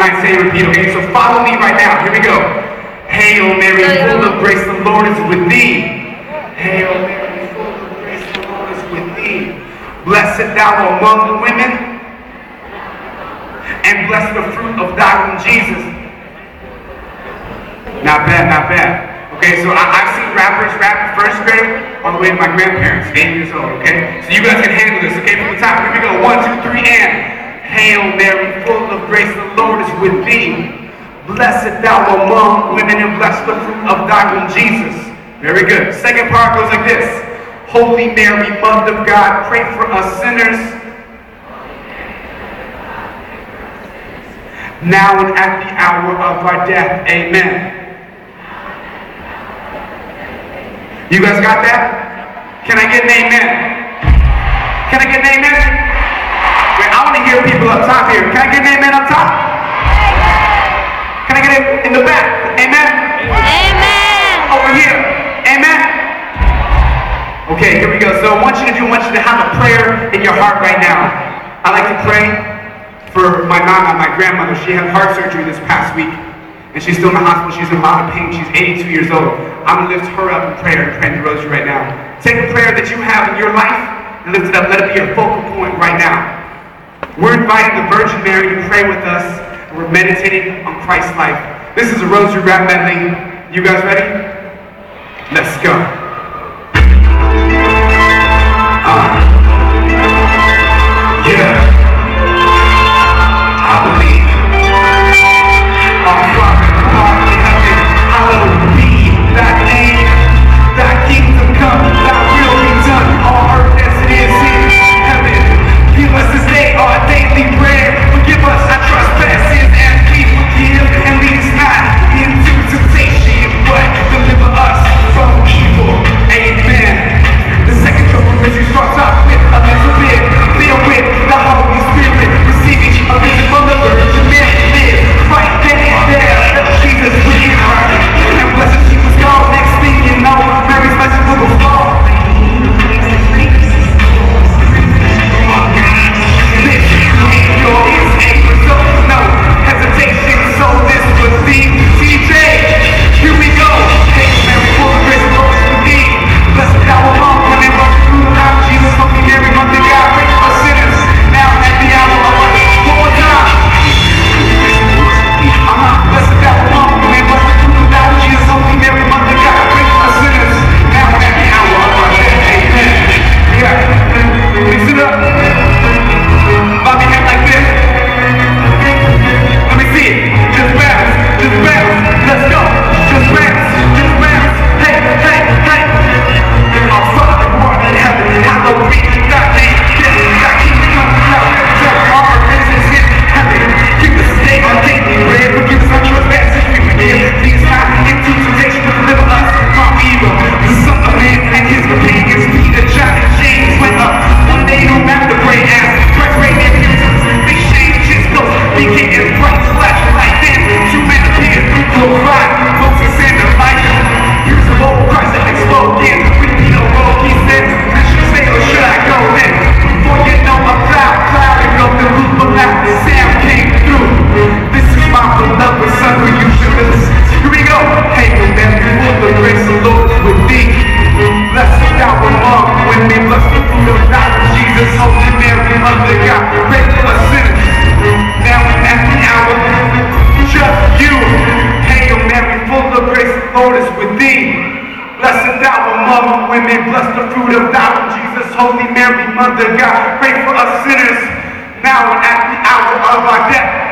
I say repeat, okay? So follow me right now. Here we go. Hail Mary, full of grace, the Lord is with thee. Hail Mary, full of grace, the Lord is with thee. Blessed thou among women, and blessed the fruit of thy womb, Jesus. Not bad, not bad. Okay, so I, I've seen rappers rap in first grade all the way to my grandparents, eight years old, okay? So you guys can handle this, okay? From the top, here we go. One, two, three, and Hail Mary, full of grace, the Lord is with thee. Blessed thou among women, and blessed the fruit of thy womb, Jesus. Very good. Second part goes like this. Holy Mary, Mother of God, pray for us sinners. Now and at the hour of our death. Amen. You guys got that? Can I get an amen? Can I get an amen? Wait, I want to hear people up top here. Can I get an amen up top? Amen. Can I get it in the back? Amen? Amen. Over here. Amen? Okay, here we go. So I want you to do, I want you to have a prayer in your heart right now. I like to pray for my mama, my grandmother. She had heart surgery this past week. And she's still in the hospital. She's in a lot of pain. She's 82 years old. I'm going to lift her up in prayer and pray the rosary right now. Take a prayer that you have in your life and lift it up. Let it be your focal point right now. We're inviting the Virgin Mary to pray with us. We're meditating on Christ's life. This is a rosary rap medley. You guys ready? Let's go. Lord is with thee. Blessed thou among women, blessed the fruit of thy womb, Jesus, Holy Mary, Mother God, pray for us sinners. Now and at the hour of our death.